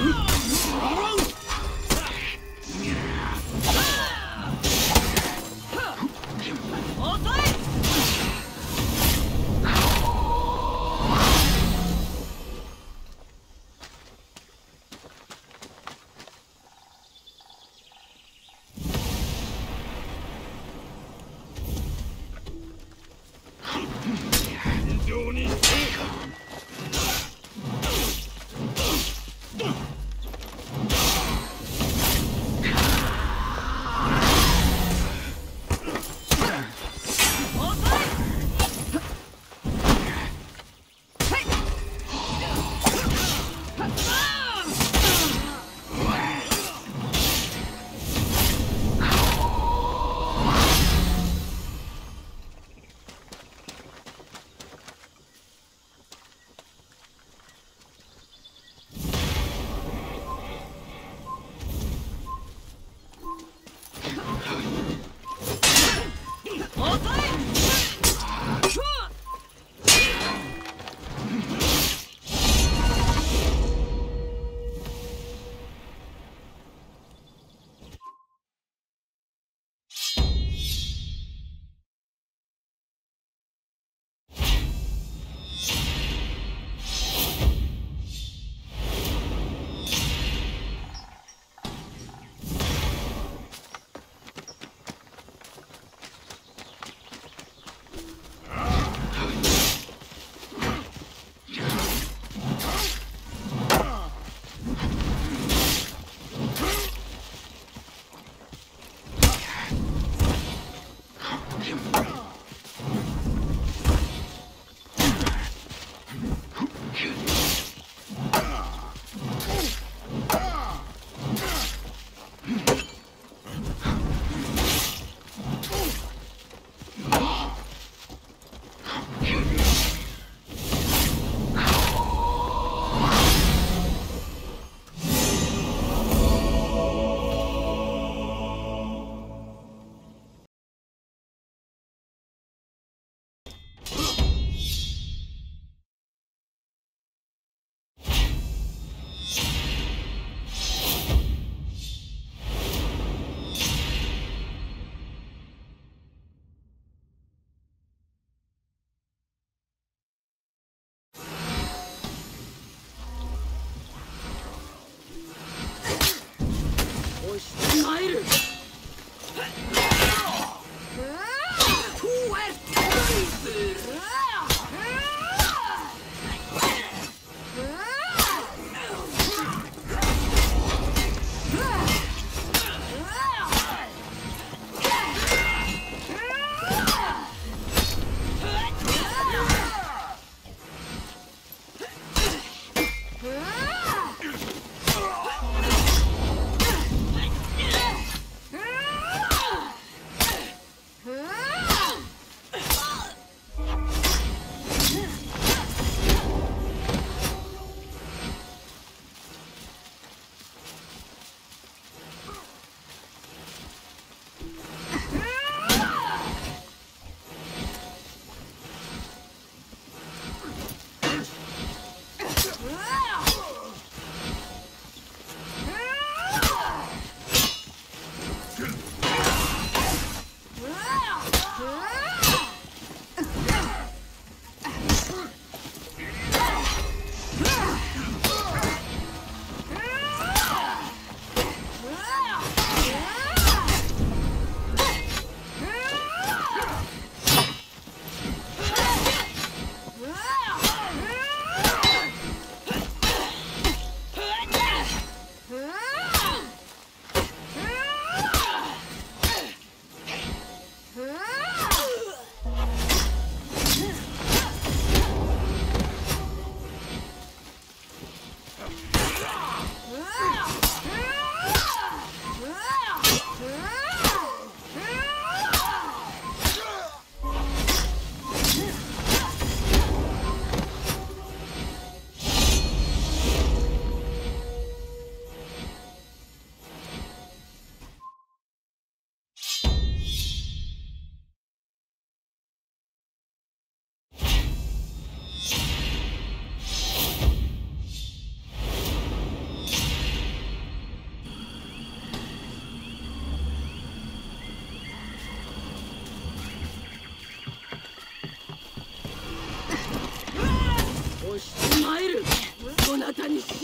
Hmm?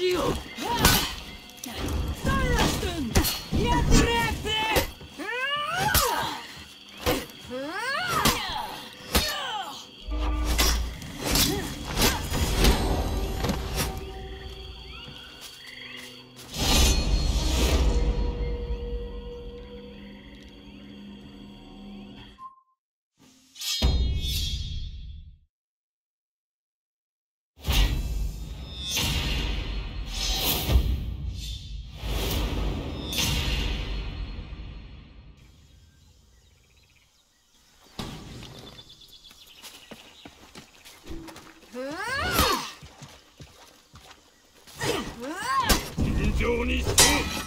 shield. ようにして。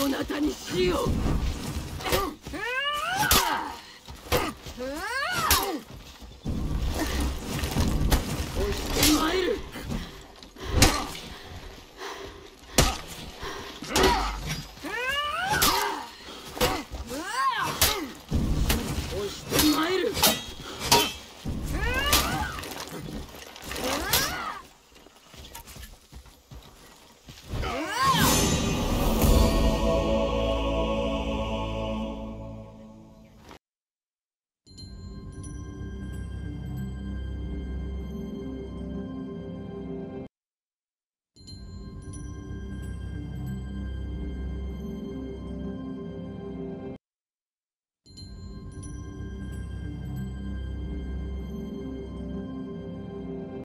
どなたにしよう。